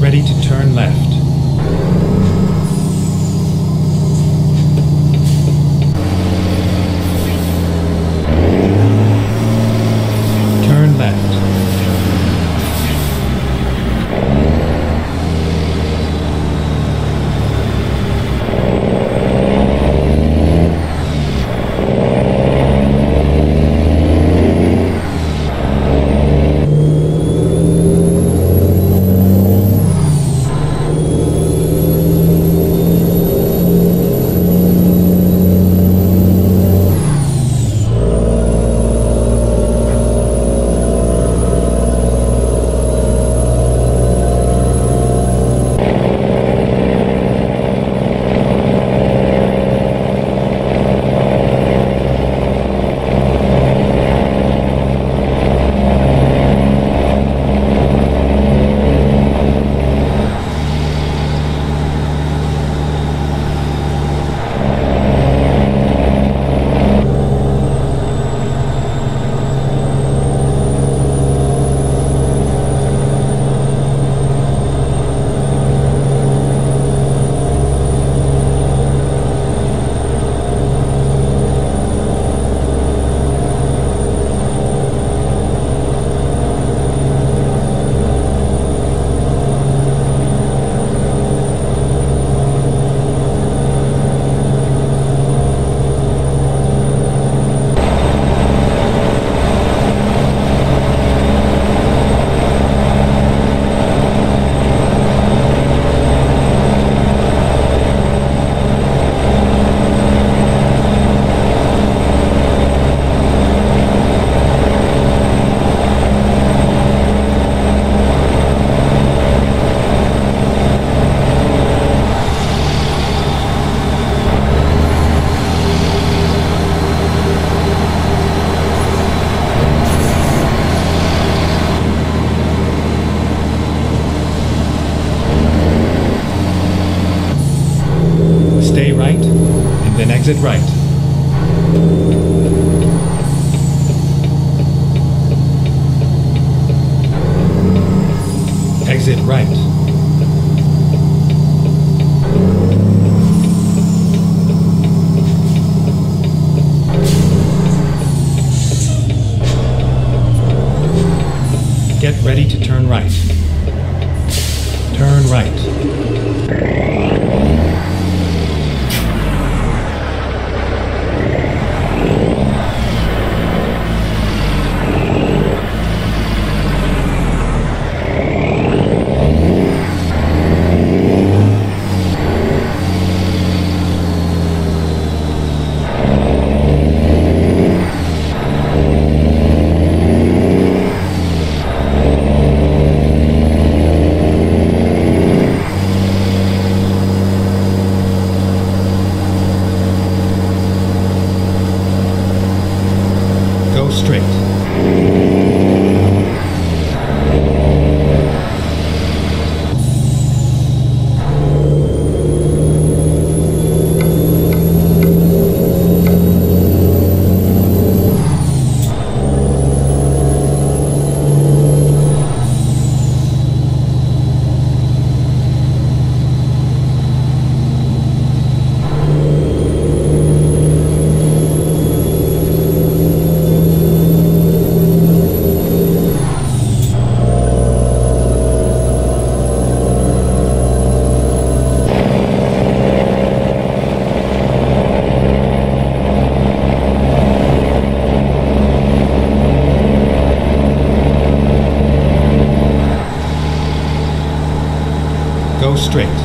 ready to turn left. exit right. Exit right. Get ready to turn right. Turn right. Straight.